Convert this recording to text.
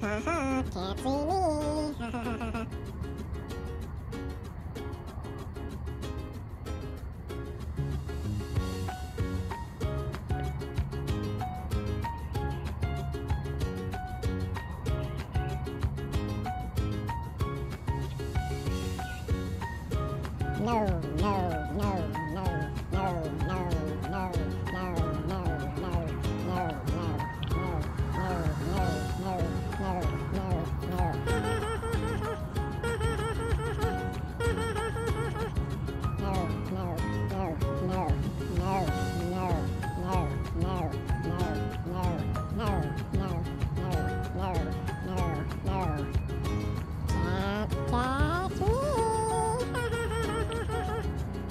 Ha ha, can't see me. Ha ha ha ha ha. No, no,